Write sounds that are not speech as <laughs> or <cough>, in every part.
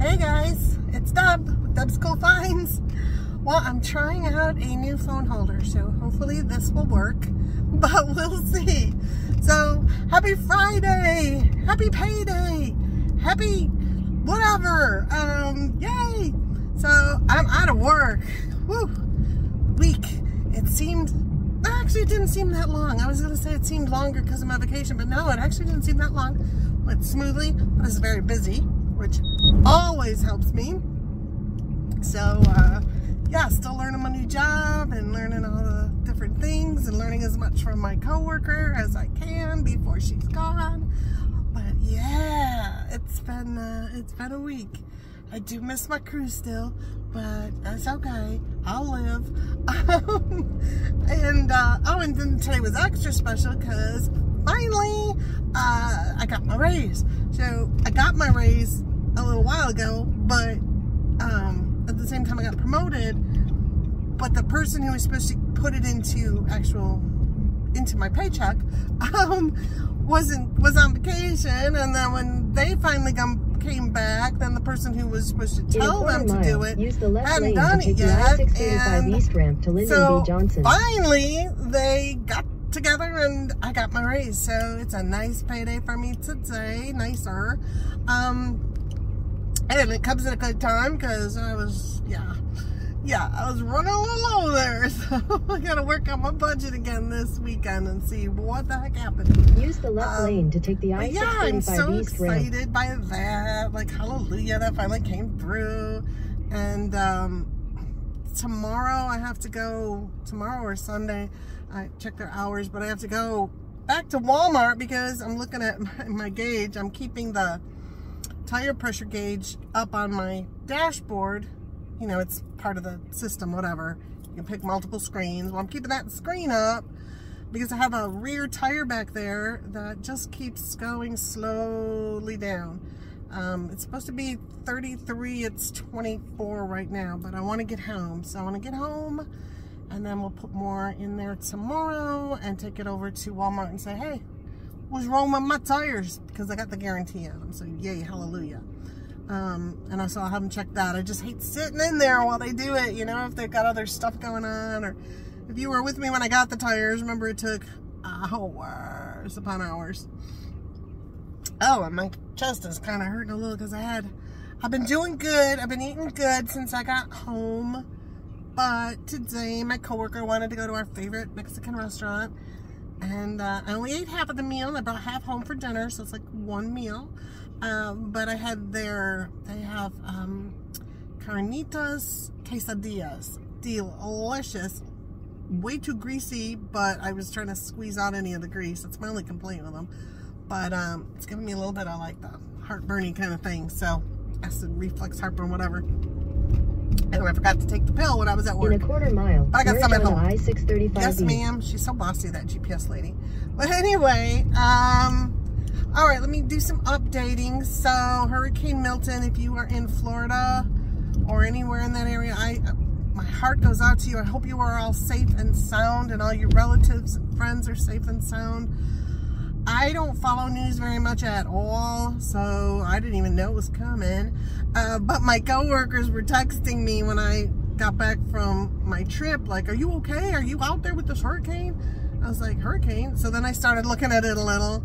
Hey guys, it's with Deb's Cool Finds. Well, I'm trying out a new phone holder, so hopefully this will work, <laughs> but we'll see. So, happy Friday, happy payday, happy whatever, um, yay. So, I'm out of work, woo, week. It seemed, actually it didn't seem that long. I was gonna say it seemed longer because of my vacation, but no, it actually didn't seem that long. Went smoothly, but it's very busy which always helps me. So, uh, yeah, still learning my new job and learning all the different things and learning as much from my coworker as I can before she's gone. But yeah, it's been uh, it's been a week. I do miss my crew still, but that's okay. I'll live. <laughs> and uh, oh, and then today was extra special because finally uh, I got my raise. So I got my raise a little while ago, but um, at the same time I got promoted, but the person who was supposed to put it into actual, into my paycheck, <laughs> um, wasn't, was on vacation, and then when they finally come, came back, then the person who was supposed to tell them to do it use the left hadn't done it yet, I-635 and East ramp to Lyndon so B. Johnson. finally they got together and I got my raise. So it's a nice payday for me today, nicer. Um, and it comes at a good time because I was, yeah, yeah, I was running a little low there. <laughs> So I got to work on my budget again this weekend and see what the heck happened. Use the left Um, lane to take the But I-635 yeah, I'm so East excited by that. Like, hallelujah, that finally came through. And um, tomorrow I have to go, tomorrow or Sunday, I check their hours, but I have to go back to Walmart because I'm looking at my, <laughs> my gauge. I'm keeping the tire pressure gauge up on my dashboard. You know, it's part of the system, whatever. You can pick multiple screens. Well, I'm keeping that screen up because I have a rear tire back there that just keeps going slowly down. Um, it's supposed to be 33, it's 24 right now, but I want to get home. So I want to get home and then we'll put more in there tomorrow and take it over to Walmart and say, hey, what's wrong with my tires? Because I got the guarantee on them. So yay, hallelujah. Um, and also I'll have them checked that. I just hate sitting in there while they do it, you know, if they've got other stuff going on or if you were with me when I got the tires, remember it took hours upon hours. Oh, and my chest is kind of hurting a little because I had, I've been doing good. I've been eating good since I got home. But today my coworker wanted to go to our favorite Mexican restaurant. And uh, I only ate half of the meal. I brought half home for dinner, so it's like one meal. Um, but I had their, they have um, carnitas quesadillas. Delicious. Way too greasy, but I was trying to squeeze out any of the grease. That's my only complaint with them. But um, it's giving me a little bit of like the heartburny kind of thing. So acid reflux, heartburn, whatever. Oh, I forgot to take the pill when I was at work. In a quarter mile, But I got some at home. I-635 Yes, ma'am. She's so bossy, that GPS lady. But anyway, um, all right, let me do some updating. So, Hurricane Milton, if you are in Florida or anywhere in that area, I my heart goes out to you. I hope you are all safe and sound and all your relatives and friends are safe and sound. I don't follow news very much at all, so I didn't even know it was coming. Uh, but my coworkers were texting me when I got back from my trip, like, are you okay? Are you out there with this hurricane? I was like, hurricane? So then I started looking at it a little,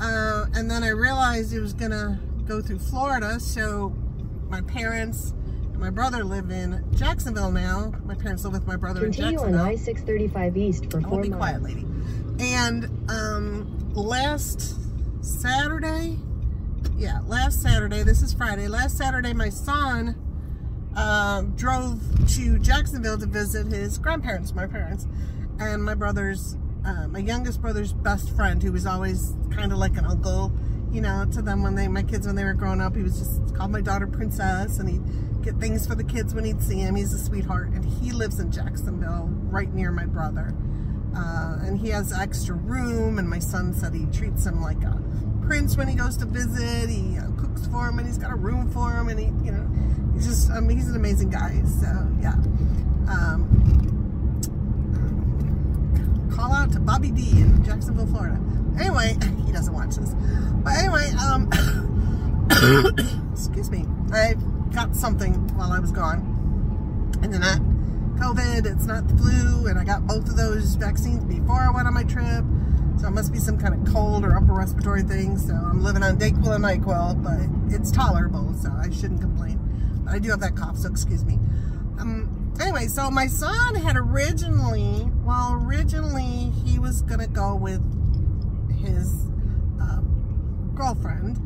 uh, and then I realized it was gonna go through Florida, so my parents and my brother live in Jacksonville now. My parents live with my brother Continue in on I-635 East for four won't be miles. quiet, lady. And um, last Saturday, yeah, last Saturday, this is Friday, last Saturday, my son um, drove to Jacksonville to visit his grandparents, my parents, and my brother's, uh, my youngest brother's best friend, who was always kind of like an uncle, you know, to them when they, my kids, when they were growing up, he was just called my daughter Princess, and he'd get things for the kids when he'd see him. He's a sweetheart, and he lives in Jacksonville, right near my brother. Uh, and he has extra room, and my son said he treats him like a prince when he goes to visit. He uh, cooks for him, and he's got a room for him, and he, you know, he's just, I mean, he's an amazing guy. So yeah, um, call out to Bobby D in Jacksonville, Florida. Anyway, <laughs> he doesn't watch this. But anyway, um, <coughs> excuse me. I got something while I was gone. And then not COVID, it's not the flu, and I got both of those vaccines before I went on my trip. So it must be some kind of cold or upper respiratory thing. So I'm living on Dayquil and NyQuil, but it's tolerable, so I shouldn't complain. But I do have that cough, so excuse me. Um, anyway, so my son had originally, well, originally he was gonna go with his um, girlfriend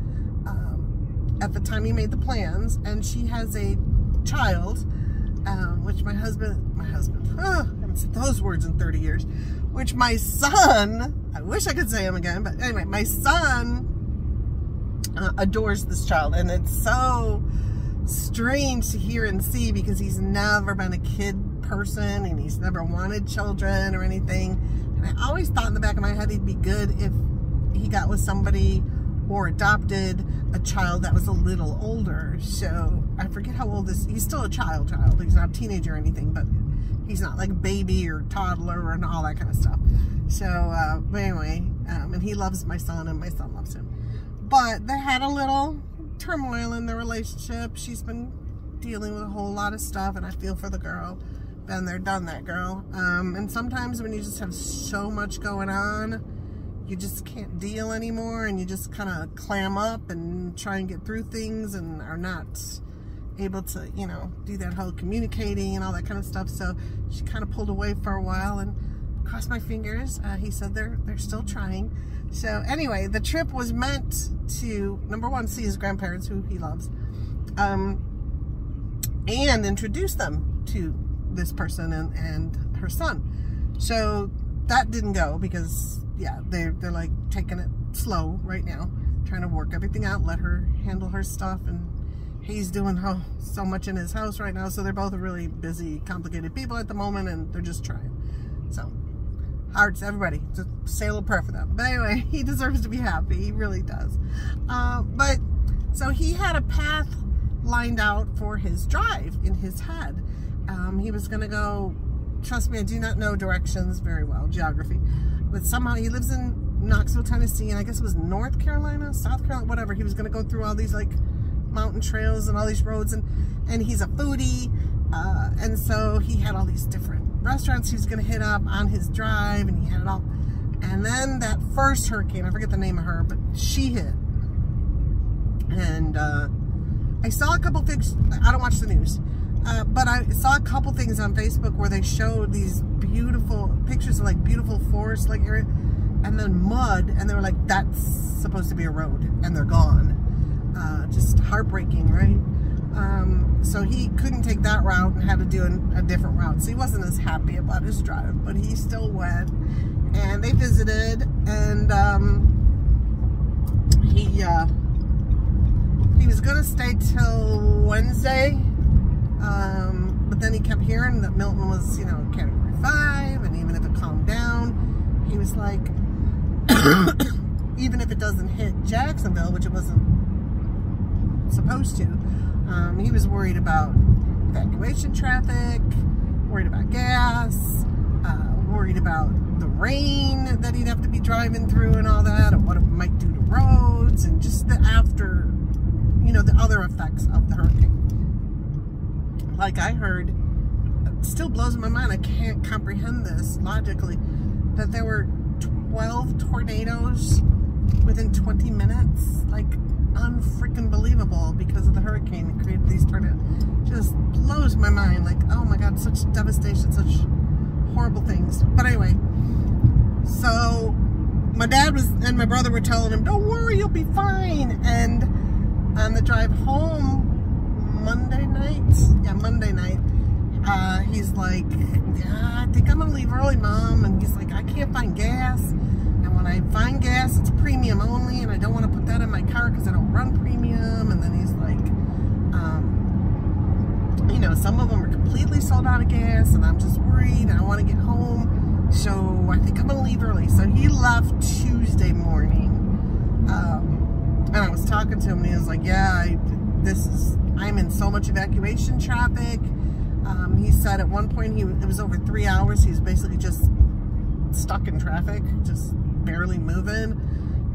um, at the time he made the plans, and she has a child, husband, my husband, oh, I haven't said those words in 30 years, which my son, I wish I could say him again, but anyway, my son uh, adores this child, and it's so strange to hear and see because he's never been a kid person and he's never wanted children or anything. And I always thought in the back of my head he'd be good if he got with somebody or adopted a child that was a little older. So I forget how old this, he's still a child child. He's not a teenager or anything, but he's not like baby or toddler and all that kind of stuff. So, uh, but anyway, um, and he loves my son and my son loves him. But they had a little turmoil in their relationship. She's been dealing with a whole lot of stuff and I feel for the girl. Been there, done that girl. Um, and sometimes when you just have so much going on, you just can't deal anymore and you just kind of clam up and try and get through things and are not able to, you know, do that whole communicating and all that kind of stuff. So she kind of pulled away for a while and crossed my fingers. Uh, he said they're they're still trying. So anyway, the trip was meant to number one see his grandparents, who he loves, um, and introduce them to this person and and her son. So that didn't go because yeah, they're they're like taking it slow right now, trying to work everything out, let her handle her stuff, and he's doing so much in his house right now. So they're both really busy, complicated people at the moment, and they're just trying. So hearts, everybody, just say a little prayer for them. But anyway, <laughs> he deserves to be happy. He really does. Uh, but so he had a path lined out for his drive in his head. Um, he was going to go. Trust me, I do not know directions very well, geography but somehow he lives in Knoxville, Tennessee, and I guess it was North Carolina, South Carolina, whatever. He was going to go through all these like mountain trails and all these roads, and and he's a foodie, uh, and so he had all these different restaurants he was going to hit up on his drive, and he had it all. And then that first hurricane, I forget the name of her, but she hit, and uh, I saw a couple things. I don't watch the news. Uh, but I saw a couple things on Facebook where they showed these beautiful pictures of like beautiful forests like area and then mud and they were like that's supposed to be a road and they're gone. Uh, just heartbreaking right? Um, so he couldn't take that route and had to do a, a different route. So he wasn't as happy about his drive but he still went and they visited and um, he uh, he was gonna stay till Wednesday um, but then he kept hearing that Milton was you know kind of and even if it calmed down, he was like, <coughs> even if it doesn't hit Jacksonville, which it wasn't supposed to, um, he was worried about evacuation traffic, worried about gas, uh, worried about the rain that he'd have to be driving through and all that, and what it might do to roads, and just the after, you know, the other effects of the hurricane. Like I heard still blows my mind. I can't comprehend this logically. That there were 12 tornadoes within 20 minutes. Like, unfreaking believable because of the hurricane that created these tornadoes. Just blows my mind. Like, oh my God, such devastation, such horrible things. But anyway, so my dad was and my brother were telling him, don't worry, you'll be fine. And on the drive home, Monday night, yeah, Monday night, uh, he's like, I think I'm gonna leave early, Mom. And he's like, I can't find gas. And when I find gas, it's premium only, and I don't want to put that in my car because I don't run premium. And then he's like, um, you know, some of them are completely sold out of gas, and I'm just worried. and I want to get home, so I think I'm gonna leave early. So he left Tuesday morning. Um, and I was talking to him, and he was like, yeah, I, this is I'm in so much evacuation traffic. Um, he said at one point he it was over three hours. He was basically just stuck in traffic, just barely moving.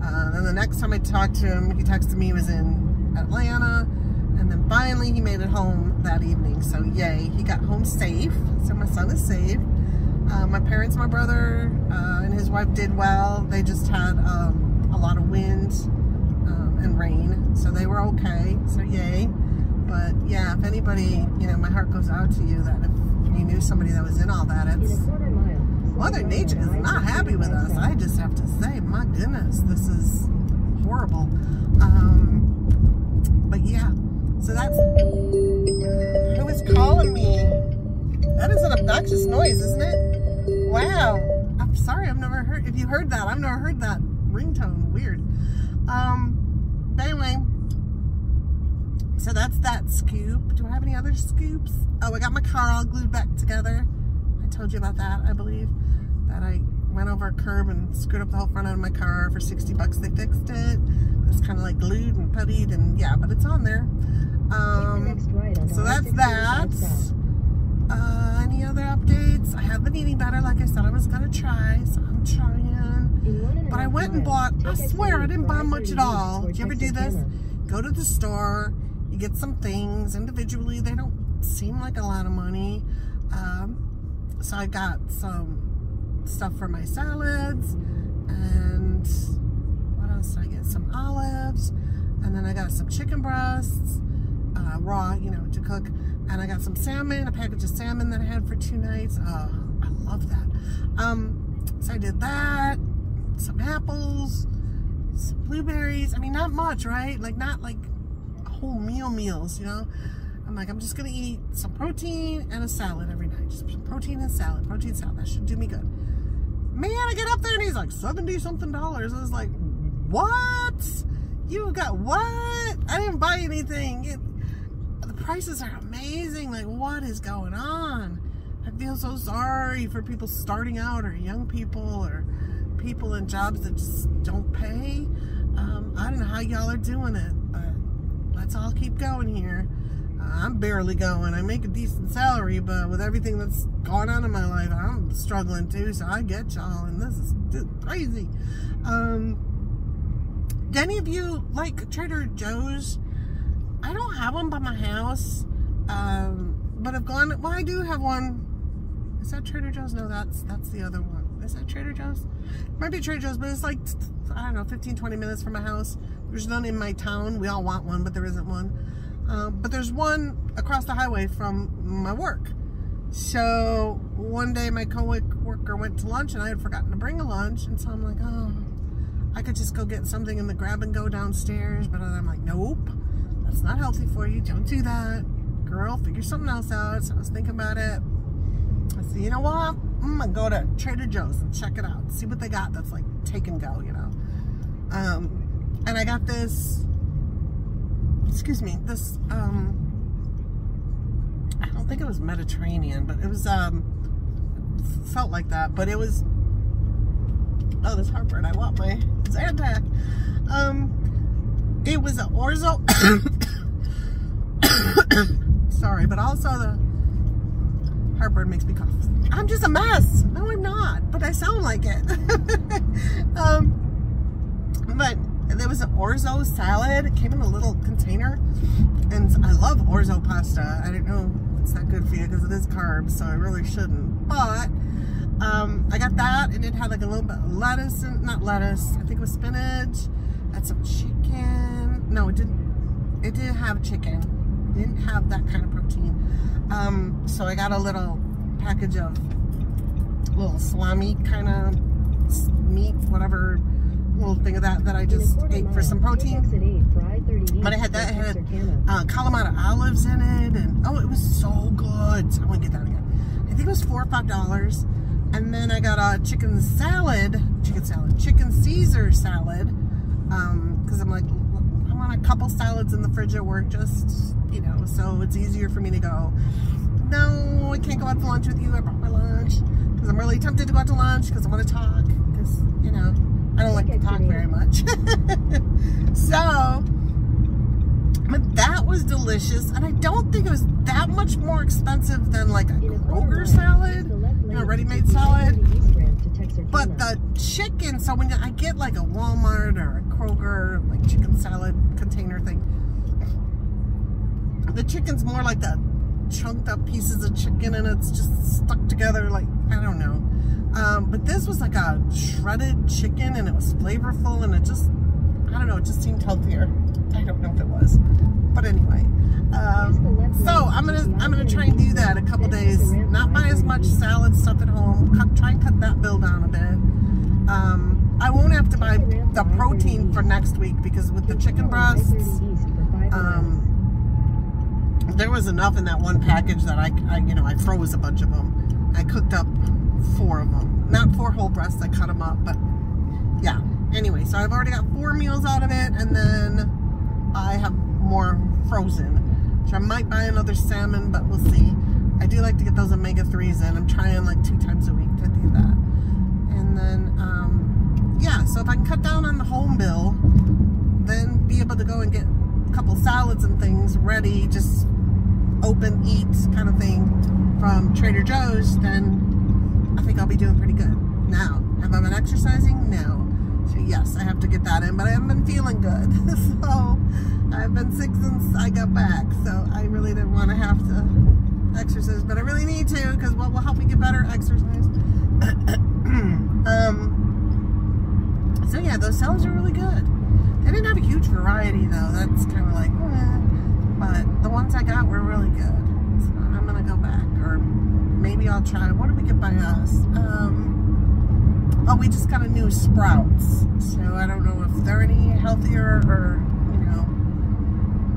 Uh, then the next time I talked to him, he texted me he was in Atlanta, and then finally he made it home that evening. So yay, he got home safe. So my son is safe. Uh, my parents, my brother, uh, and his wife did well. They just had um, a lot of wind um, and rain, so they were okay. So yay. But yeah, if anybody, you know, my heart goes out to you that if you knew somebody that was in all that, it's Mother Nature is not happy with us. I just have to say, my goodness, this is horrible. Um, but yeah, so that's who is calling me. That is an obnoxious noise, isn't it? Wow. I'm sorry, I've never heard. If you heard that, I've never heard that ringtone. Weird. Um. But anyway, so that's that scoop. Do I have any other scoops? Oh, I got my car all glued back together. I told you about that, I believe. That I went over a curb and screwed up the whole front end of my car for 60 bucks. They fixed it. It's kind of like glued and puttied and yeah, but it's on there. Um, so that's that. Uh, any other updates? I have been eating better like I said I was going to try, so I'm trying. But I went and bought, I swear I didn't buy much at all. Did you ever do this? Go to the store, you get some things individually. They don't seem like a lot of money. Um, so I got some stuff for my salads and what else did I get? Some olives and then I got some chicken breasts, uh, raw, you know, to cook. And I got some salmon, a package of salmon that I had for two nights. Oh, I love that. Um, so I did that, some apples, some blueberries. I mean, not much, right? Like not like whole meal meals, you know? I'm like, I'm just gonna eat some protein and a salad every night. Just protein and salad, protein salad. That should do me good. Man, I get up there and he's like 70 something dollars. I was like, what? You got what? I didn't buy anything. It, the prices are amazing. Like, what is going on? I feel so sorry for people starting out or young people or people in jobs that just don't pay. Um, I don't know how y'all are doing it let's all keep going here. Uh, I'm barely going. I make a decent salary, but with everything that's gone on in my life, I'm struggling too. So I get y'all, and this is crazy. Um, do any of you like Trader Joe's? I don't have one by my house, um, but I've gone. Well, I do have one. Is that Trader Joe's? No, that's that's the other one. Is that Trader Joe's? Might be Trader Joe's, but it's like I don't know, 15, 20 minutes from my house. There's none in my town. We all want one, but there isn't one. Uh, but there's one across the highway from my work. So one day my co-worker went to lunch and I had forgotten to bring a lunch. And so I'm like, oh, I could just go get something in the grab and go downstairs. But I'm like, nope, that's not healthy for you. Don't do that. Girl, figure something else out. So I was thinking about it. I said, you know what? I'm gonna go to Trader Joe's and check it out. See what they got that's like take and go, you know. Um, and I got this, excuse me, this, um, I don't think it was Mediterranean, but it was, um, felt like that, but it was, oh, this heartburn, I want my Zantac. Um, it was an orzo, <coughs> sorry, but also the heartburn makes me cough. I'm just a mess. No, I'm not, but I sound like it. <laughs> um, but there was an orzo salad. It came in a little container. And I love orzo pasta. I don't know it's not good for you because it is carbs, so I really shouldn't. But um, I got that, and it had like a little bit of lettuce, and not lettuce. I think it was spinach. Had some chicken. No, it didn't. It didn't have chicken. It didn't have that kind of protein. Um, so I got a little package of little salami kind of meat, whatever little thing of that that I just ate for some protein. But I had that, it had uh, Kalamata olives in it, and oh, it was so good. So I want to get that again. I think it was four or five dollars. And then I got a chicken salad, chicken salad, chicken Caesar salad, because um, I'm like, I want a couple salads in the fridge at work, just you know, so it's easier for me to go. No, I can't go out to lunch with you. I brought my lunch because I'm really tempted to go out to lunch because I want to talk because you know I don't like to talk very much. <laughs> so, but that was delicious. And I don't think it was that much more expensive than like a Kroger salad, you know, ready-made salad. But the chicken, so when I get like a Walmart or a Kroger, like chicken salad container thing, the chicken's more like the chunked up pieces of chicken and it's just stuck together like, I don't know. Um, but this was like a shredded chicken and it was flavorful and it just, I don't know, it just seemed healthier. I don't know if it was. But anyway. Um, so I'm gonna I'm gonna try and do that a couple days. Not buy as much salad stuff at home. Cut, try and cut that bill down a bit. Um, I won't have to buy the protein for next week because with the chicken breasts, um, there was enough in that one package that I, I, you know, I froze a bunch of them. I cooked up four of them. Not four whole breasts, I cut them up, but yeah. Anyway, so I've already got four meals out of it, and then I have more frozen. So I might buy another salmon, but we'll see. I do like to get those omega-3s in. I'm trying like two times a week to do that. And then, um, yeah, so if I can cut down on the home bill, then be able to go and get a couple salads and things ready, just open, eat kind of thing from Trader Joe's, then think I'll be doing pretty good. Now, have I been exercising? No. So yes, I have to get that in, but I haven't been feeling good. <laughs> so I've been sick since I got back, so I really didn't want to have to exercise, but I really need to because what will help me get better? Exercise. <clears throat> um, so yeah, those salads are really good. They didn't have a huge variety though. That's kind of like, eh. but the ones I got were really good. So I'm gonna go back, or maybe I'll try. What did we get by us? Um, oh, we just got a new Sprouts, so I don't know if they're any healthier or you know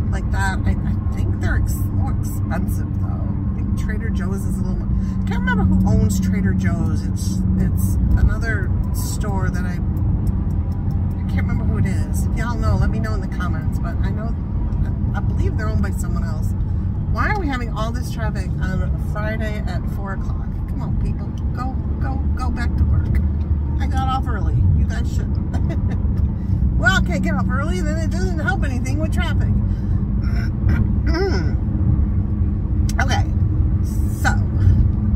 like that. I, I think they're ex more expensive though. I think Trader Joe's is a little. I can't remember who owns Trader Joe's. It's it's another store that I I can't remember who it is. If y'all know, let me know in the comments. But I know, I, I believe they're owned by someone else. Why are we having all this traffic on Friday at 4 o'clock? Come on, people. Go, go, go back to work. I got off early. You guys should. <laughs> well, can't get off early, then it doesn't help anything with traffic. <clears throat> okay, so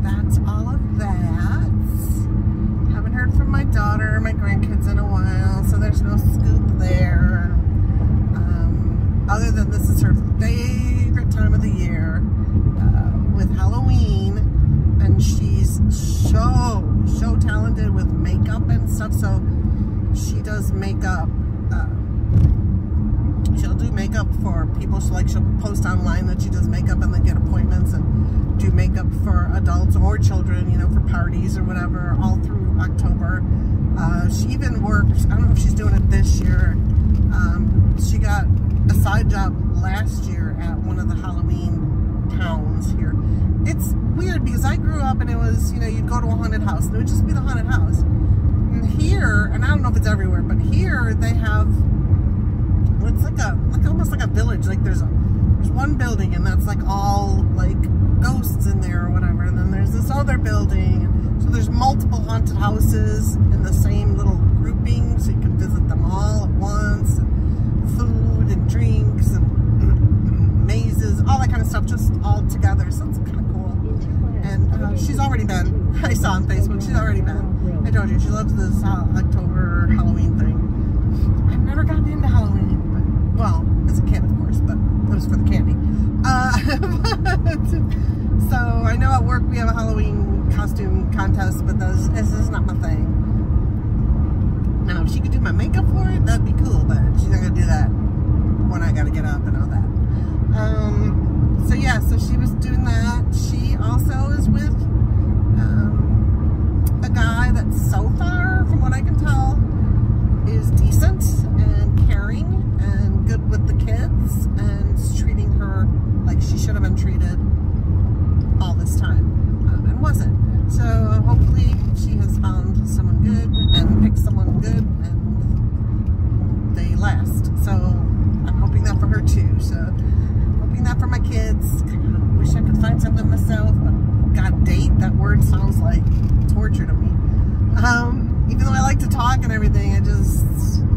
that's all of that. Haven't heard from my daughter my grandkids in a while, so there's no scoop there. Um, other than this is her favorite time of the year uh, with Halloween, and she's so, so talented with makeup and stuff, so she does makeup. Uh, she'll do makeup for people. So like she'll post online that she does makeup and then get appointments and do makeup for adults or children, you know, for parties or whatever, all through October. Uh, she even worked, I don't know if she's doing it this year. Um, she got a side job last year at one of the Halloween towns here. It's weird because I grew up and it was, you know, you'd go to a haunted house and it would just be the haunted house. And here, and I don't know if it's everywhere, but here they have it's like a like almost like a village like there's a there's one building and that's like all like ghosts in there or whatever and then there's this other building so there's multiple haunted houses in the same little grouping so you can visit them all at once and food and drinks and mazes all that kind of stuff just all together so it's kind of cool and uh, she's already been <laughs> I saw on Facebook she's already been I told you she loves this uh, October Halloween thing I've never gotten into Halloween but, well, as a kid, of course, but it was for the candy. Uh, <laughs> but, so I know at work we have a Halloween costume contest, but this, this is not my thing. Now, if she could do my makeup for it, that'd be cool, but she's not going to do that when I got to get up and all that. Um, so yeah, so she was doing that. She also is with um, a guy that so far, from what I can tell, is decent and caring and good with the kids and treating her like she should have been treated all this time um, and wasn't. So hopefully she has found someone good and picked someone good and they last. So I'm hoping that for her too. So hoping that for my kids. Wish I could find something myself, but God, date, that word sounds like torture to me. Um, even though I like to talk and everything, I just,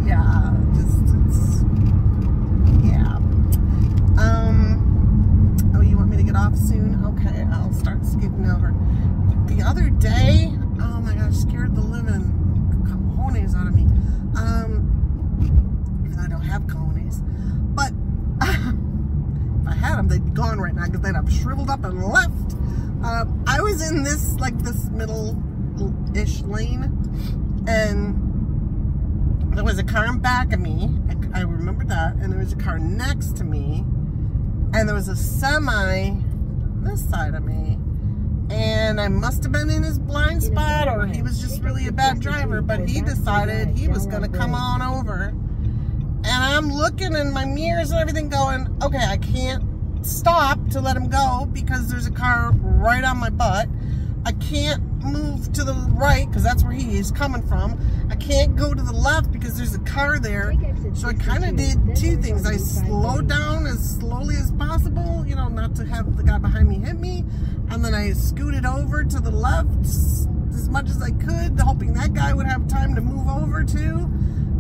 yeah, just, it's, yeah. Um, oh, you want me to get off soon? Okay, I'll start scooting over. The other day, oh my gosh, scared the living cojones out of me. Um, even though I don't have cojones. But, if I had them, time they'd be gone right now because they'd have shriveled up and left. Uh, I was in this, like this middle-ish lane and there was a car in back of me. I, I remember that. And there was a car next to me. And there was a semi this side of me. And I must have been in his blind spot or he was just really a bad driver. But he decided he was going to come on over. And I'm looking in my mirrors and everything going, okay, I can't stop to let him go because there's a car right on my butt. I can't move to the right because that's where he is coming from. I can't go to the left because there's a car there. So I kind of did two things. I slowed down as slowly as possible, you know, not to have the guy behind me hit me. And then I scooted over to the left as much as I could, hoping that guy would have time to move over too.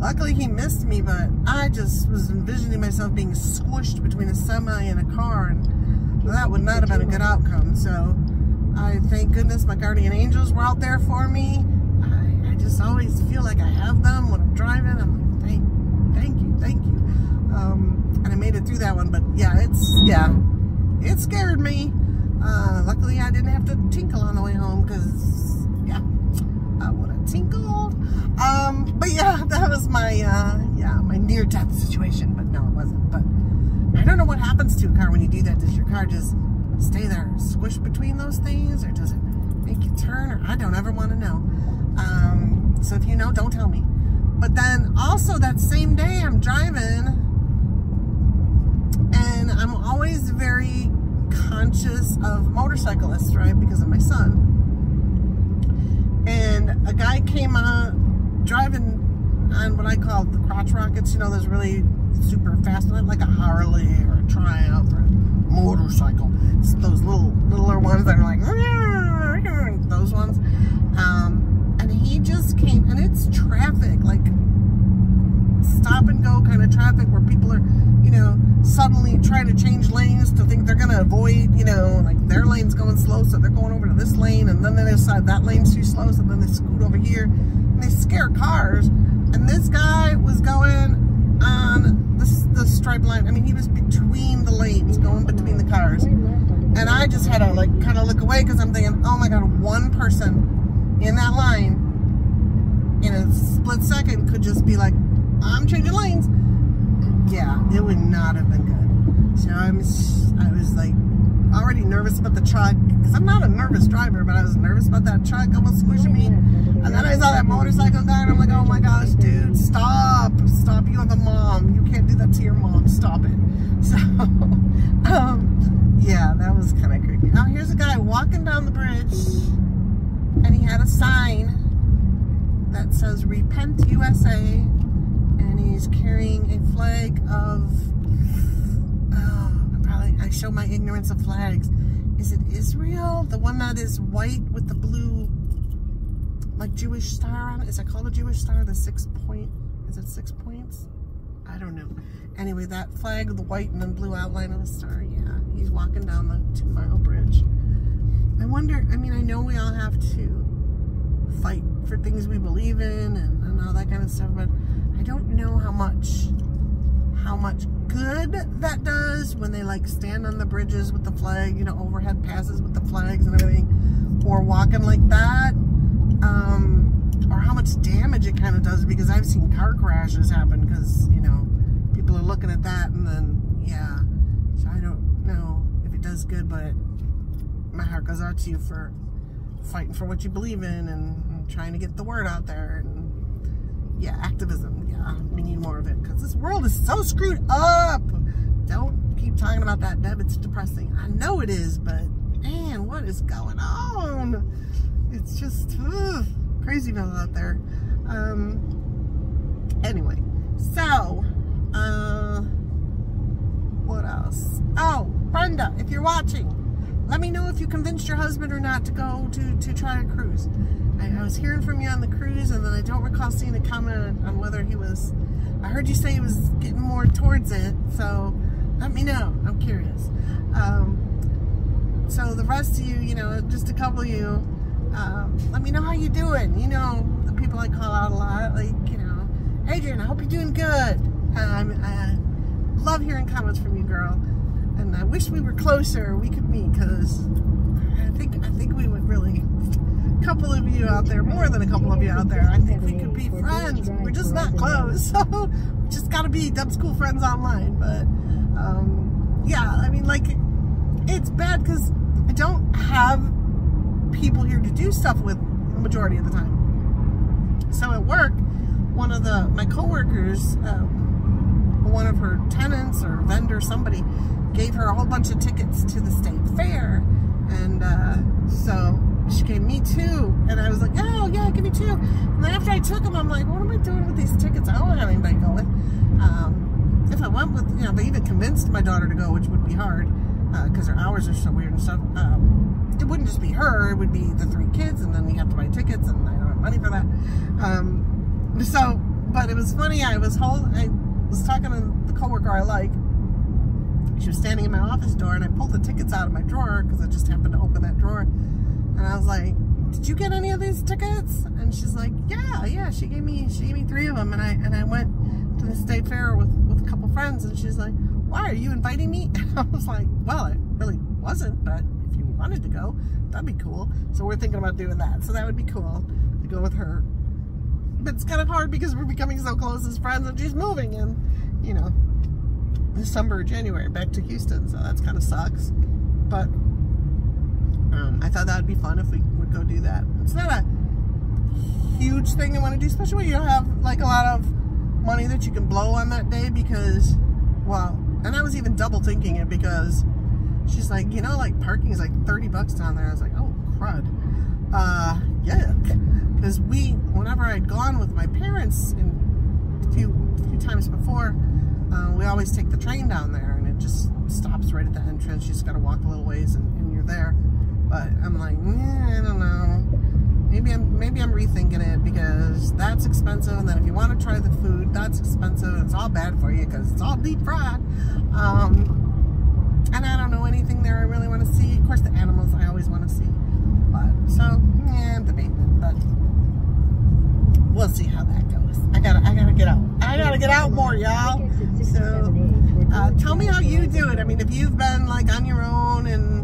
Luckily he missed me, but I just was envisioning myself being squished between a semi and a car. And that would not have been a good outcome. So I thank goodness my guardian angels were out there for me. I, I just always feel like I have them when I'm driving. I'm like, thank, thank you, thank you. Um, and I made it through that one, but yeah, it's, yeah, it scared me. Uh, luckily I didn't have to tinkle on the way home because, tinkled. Um, but yeah, <laughs> that was my, uh, yeah, my near death situation, but no, it wasn't. But I don't know what happens to a car when you do that. Does your car just stay there squish between those things or does it make you turn or I don't ever want to know um, so if you know don't tell me but then also that same day I'm driving and I'm always very conscious of motorcyclists right because of my son a guy came on driving on what I call the crotch rockets you know those really super fast like a Harley or a Triumph or motorcycle. It's those little littler ones that are like <laughs> those ones. Um, and he just came, and it's traffic, like stop and go kind of traffic where people are, you know, suddenly trying to change lanes to think they're going to avoid, you know, like their lane's going slow, so they're going over to this lane, and then they decide that lane's too slow, so then they scoot over here, and they scare cars. And this guy was going on the, the stripe line. I mean, he was between the lanes, going between the cars. And I just had to like kind of look away because I'm thinking, oh my God, one person in that line in a split second could just be like, I'm changing lanes. Yeah, it would not have been good. So I'm, I was like already nervous about the truck because I'm not a nervous driver, but I was nervous about that truck almost squishing me. And then I saw that motorcycle guy and I'm like, oh my gosh, dude, stop, stop. You have a mom. You can't do that to your mom. Stop it. <laughs> So, um, yeah, that was kind of creepy. Now here's a guy walking down the bridge and he had a sign that says Repent USA and he's carrying a flag of I show my ignorance of flags. Is it Israel? The one that is white with the blue, like Jewish star on it? Is it called a Jewish star? The six point, is it six points? I don't know. Anyway, that flag the white and then blue outline of a star, yeah. He's walking down the two mile bridge. I wonder, I mean, I know we all have to fight for things we believe in and, and all that kind of stuff, but I don't know how much, how much good that does when they like stand on the bridges with the flag, you know, overhead passes with the flags and everything, or walking like that, um, or how much damage it kind of does because I've seen car crashes happen because, you know, people are looking at that and then, yeah, so I don't know if it does good, but my heart goes out to you for fighting for what you believe in and, and trying to get the word out there and yeah, activism. We need more of it because this world is so screwed up. Don't keep talking about that, Deb. It's depressing. I know it is, but man, what is going on? It's just ugh, crazyville out there. Um. Anyway, so uh, what else? Oh, Brenda, if you're watching, let me know if you convinced your husband or not to go to to try a cruise. I, I, was hearing from you on the and then I don't recall seeing a comment on whether he was. I heard you say he was getting more towards it, so let me know. I'm curious. Um, so the rest of you, you know, just a couple of you, um, let me know how you're doing. You know, the people I call out a lot, like you know, Adrian, I hope you're doing good. Um, I love hearing comments from you, girl, and I wish we were closer. We could meet because I think I think we would really. Couple of you out there, more than a couple of you out there, I think we could be friends. We're just not close, <laughs> so we just got to be dumb school friends online. But um, yeah, I mean, like it's bad because I don't have people here to do stuff with the majority of the time. So at work, one of the my coworkers. Um, one of her tenants or vendor, somebody, gave her a whole bunch of tickets to the state fair. And uh, so she gave me two. And I was like, oh, yeah, give me two. And then after I took them, I'm like, what am I doing with these tickets? I don't have anybody to go with. Um, if I went with, you know, they even convinced my daughter to go, which would be hard because uh, her hours are so weird and stuff. Um, it wouldn't just be her, it would be the three kids, and then you have to buy tickets, and I don't have money for that. Um, so, but it was funny. I was I was talking to the coworker I like. She was standing in my office door, and I pulled the tickets out of my drawer because I just happened to open that drawer. And I was like, "Did you get any of these tickets?" And she's like, "Yeah, yeah." She gave me she gave me three of them, and I and I went to the state fair with with a couple friends, and she's like, "Why are you inviting me?" <laughs> And I was like, "Well, I really wasn't, but if you wanted to go, that'd be cool." So we're thinking about doing that. So that would be cool to go with her but it's kind of hard because we're becoming so close as friends and she's moving in, you know, December or January back to Houston, so that's kind of sucks. But um, I thought that would be fun if we would go do that. It's not a huge thing I want to do, especially when you don't have like a lot of money that you can blow on that day because, well, and I was even double thinking it because she's like, you know, like parking is like 30 bucks down there. I was like, oh, crud. Uh, yuck. Because we, whenever I'd gone with my parents in a few, few times before, uh, we always take the train down there and it just stops right at the entrance. You just got to walk a little ways and, and, you're there. But I'm like, I don't know. Maybe I'm maybe I'm rethinking it because that's expensive, and then if you want to try the food, that's expensive. It's all bad for you because it's all deep fried. Um, and I don't know anything there I really want to see. Of course, the animals I always want to see. But so yeah, I'm but we'll see how that goes. I gotta I gotta get out. I gotta get out more, y'all. So uh, tell me how you do it. I mean, if you've been like on your own in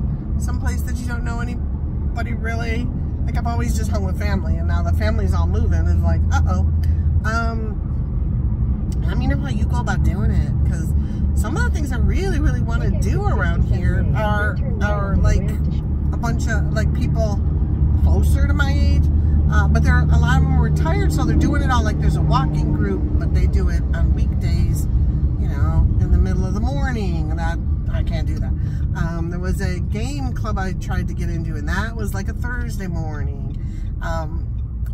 some place that you don't know anybody really, like I've always just hung with family, and now the family's all moving. It's like, uh oh. Um, let me know how you go about doing it, because some of the things I really, really want to do around here are are like a bunch of like people closer to my age. Uh, but there are a lot of them retired, so they're doing it all like there's a walking group, but they do it on weekdays, you know, in the middle of the morning. and That I can't do that. Um, there was a game club I tried to get into, and that was like a Thursday morning. Um,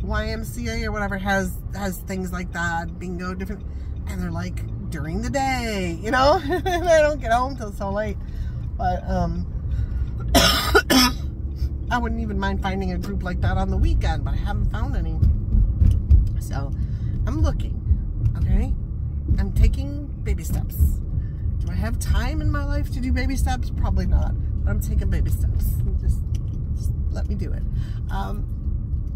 YMCA or whatever has has things like that, bingo, different, and they're like during the day, you know. <laughs> I don't get home till so late, but um. <coughs> I wouldn't even mind finding a group like that on the weekend, but I haven't found any. So I'm looking, okay? I'm taking baby steps. Do I have time in my life to do baby steps? Probably not, but I'm taking baby steps. Just, just let me do it. Um,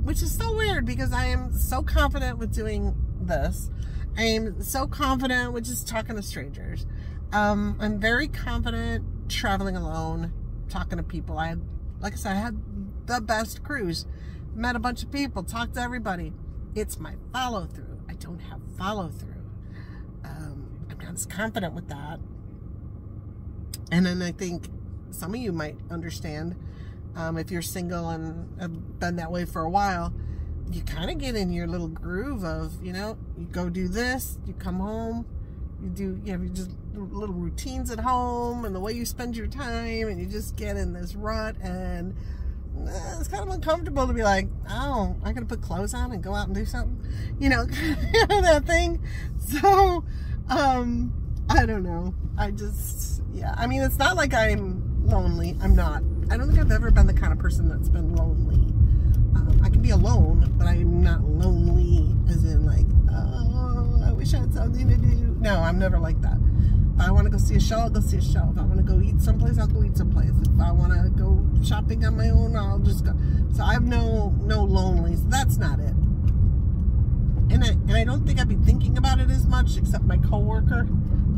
which is so weird because I am so confident with doing this. I am so confident with just talking to strangers. Um, I'm very confident traveling alone, talking to people. I like I said, I had the best cruise. Met a bunch of people, talked to everybody. It's my follow through. I don't have follow through. Um, I'm not as confident with that. And then I think some of you might understand um, if you're single and have been that way for a while, you kind of get in your little groove of, you know, you go do this, you come home, you do, you have just little routines at home and the way you spend your time and you just get in this rut and it's kind of uncomfortable to be like, oh, I gotta put clothes on and go out and do something, you know, <laughs> that thing. So, um, I don't know. I just, yeah. I mean, it's not like I'm lonely. I'm not. I don't think I've ever been the kind of person that's been lonely. Um, I can be alone, but I'm not lonely as in like, oh, I wish I had something to do no, I'm never like that. If I want to go see a show, I'll go see a show. If I want to go eat someplace, I'll go eat someplace. If I want to go shopping on my own, I'll just go. So I have no no lonelies. That's not it. And I and I don't think I'd be thinking about it as much, except my coworker,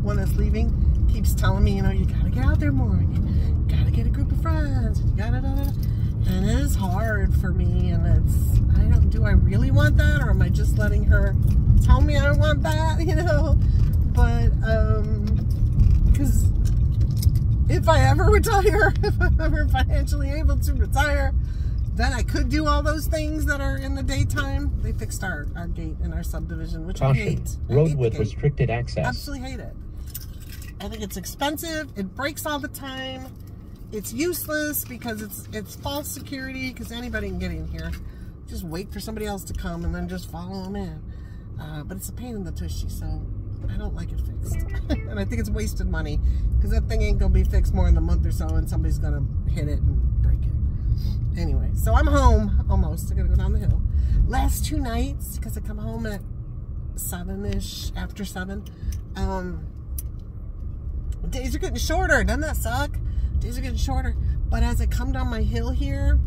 one that's leaving. keeps telling me, you know, you gotta get out there more. You gotta get a group of friends. You gotta, da, da, da. and it is hard for me. And it's, I don't, do I really want that, or am I just letting her tell me I want that? <laughs> You know, but um, because if I ever retire, <laughs> if I'm ever financially able to retire, then I could do all those things that are in the daytime. They fixed our, our gate in our subdivision, which Caution. I hate. I Road hate with restricted access. Absolutely hate it. I think it's expensive. It breaks all the time. It's useless because it's it's false security because anybody can get in here. Just wait for somebody else to come and then just follow them in. Uh, but it's a pain in the tushy, so I don't like it fixed. <laughs> and I think it's wasted money because that thing ain't gonna be fixed more in a month or so, and somebody's gonna hit it and break it. Anyway, so I'm home almost. I gotta go down the hill. Last two nights because I come home at seven ish after seven. Um, days are getting shorter. Doesn't that suck? Days are getting shorter. But as I come down my hill here,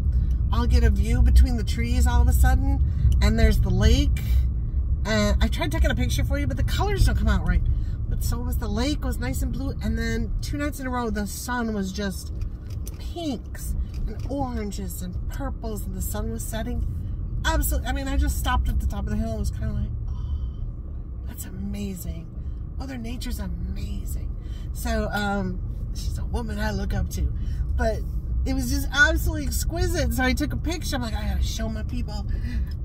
I'll get a view between the trees all of a sudden, and there's the lake. And I tried taking a picture for you, but the colors don't come out right. But so was the lake was nice and blue, and then two nights in a row, the sun was just pinks and oranges and purples, and the sun was setting. Absolutely. I mean, I just stopped at the top of the hill and was kind of like, oh, that's amazing. Mother Nature's amazing. So, um, she's a woman I look up to. But it was just absolutely exquisite. So I took a picture. I'm like, I gotta show my people.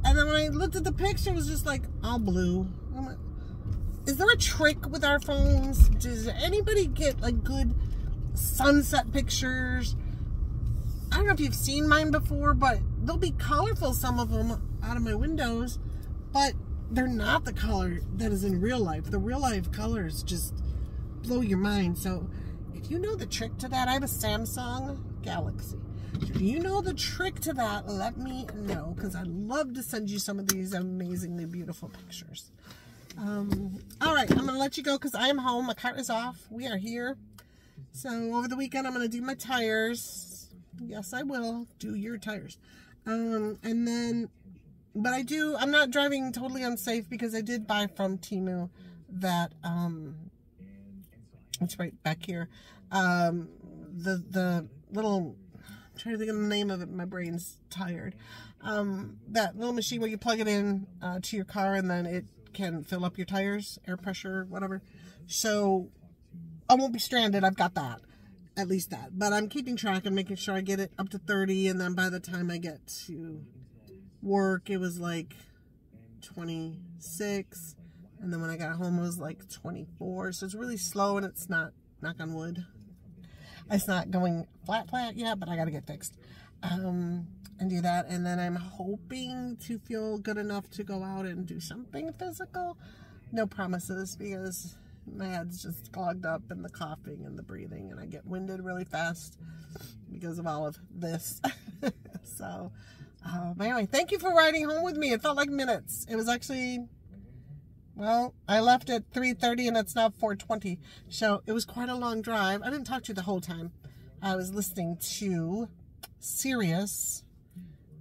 And then when I looked at the picture, it was just like all blue. Like, is there a trick with our phones? Does anybody get like good sunset pictures? I don't know if you've seen mine before, but they'll be colorful, some of them, out of my windows, but they're not the color that is in real life. The real life colors just blow your mind. So if you know the trick to that, I have a Samsung Galaxy. If you know the trick to that, let me know because I'd love to send you some of these amazingly beautiful pictures. Um, all right, I'm going to let you go because I am home. My car is off. We are here. So over the weekend, I'm going to do my tires. Yes, I will do your tires. Um, and then, but I do, I'm not driving totally unsafe because I did buy from Temu that, um, it's right back here. Um, the, the little, I'm trying to think of the name of it. My brain's tired. Um, that little machine where you plug it in uh, to your car and then it can fill up your tires, air pressure, whatever. So I won't be stranded. I've got that. At least that. But I'm keeping track and making sure I get it up to 30. And then by the time I get to work, it was like 26. And then when I got home, it was like 24. So it's really slow and it's not, knock on wood. It's not going flat, flat yet, but I got to get fixed. Um, and do that. And then I'm hoping to feel good enough to go out and do something physical. No promises because my head's just clogged up and the coughing and the breathing and I get winded really fast because of all of this. <laughs> so, but anyway, thank you for riding home with me. It felt like minutes. It was actually, well, I left at 3.30 and it's now 4.20. So it was quite a long drive. I didn't talk to you the whole time. I was listening to Sirius.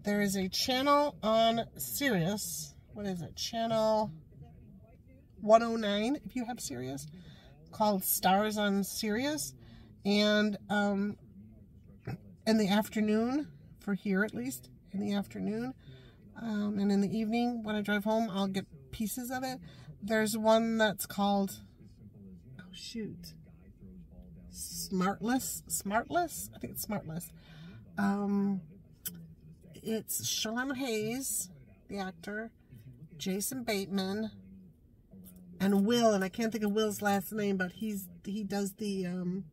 There is a channel on Sirius. What is it? Channel 109, if you have Sirius, called Stars on Sirius. And um, in the afternoon, for here at least, in the afternoon, um, and in the evening when I drive home, I'll get pieces of it. There's one that's called, oh shoot, Smartless, Smartless? I think it's Smartless. Um, it's Sean Hayes, the actor, Jason Bateman, and Will, and I can't think of Will's last name, but he's he does the um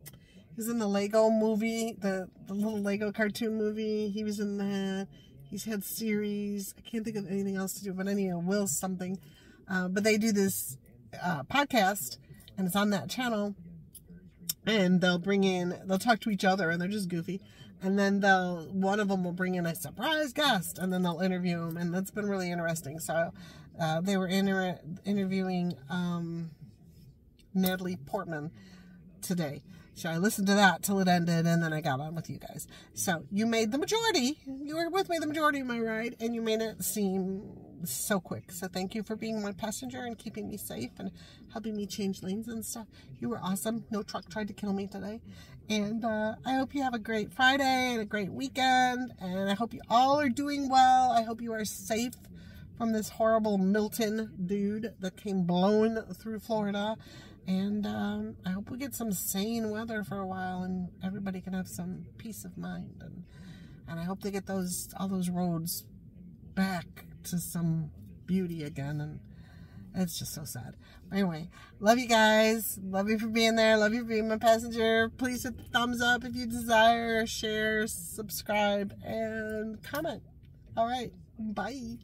he's in the Lego movie, the the little Lego cartoon movie. He was in that. He's had series. I can't think of anything else to do, but anyway, Will something. Uh, but they do this uh, podcast, and it's on that channel. And they'll bring in, they'll talk to each other, and they're just goofy. And then they'll, one of them will bring in a surprise guest, and then they'll interview him, and that's been really interesting. So uh, they were inter interviewing um, Natalie Portman today. So I listened to that till it ended, and then I got on with you guys. So you made the majority. You were with me the majority of my ride, and you made it seem so quick. So thank you for being my passenger and keeping me safe and helping me change lanes and stuff. You were awesome. No truck tried to kill me today. And uh, I hope you have a great Friday and a great weekend. And I hope you all are doing well. I hope you are safe from this horrible Milton dude that came blowing through Florida. And um, I hope we get some sane weather for a while and everybody can have some peace of mind. And, and I hope they get those all those roads back to some beauty again. And it's just so sad. Anyway, love you guys. Love you for being there. Love you for being my passenger. Please hit the thumbs up if you desire. Share, subscribe, and comment. All right. Bye.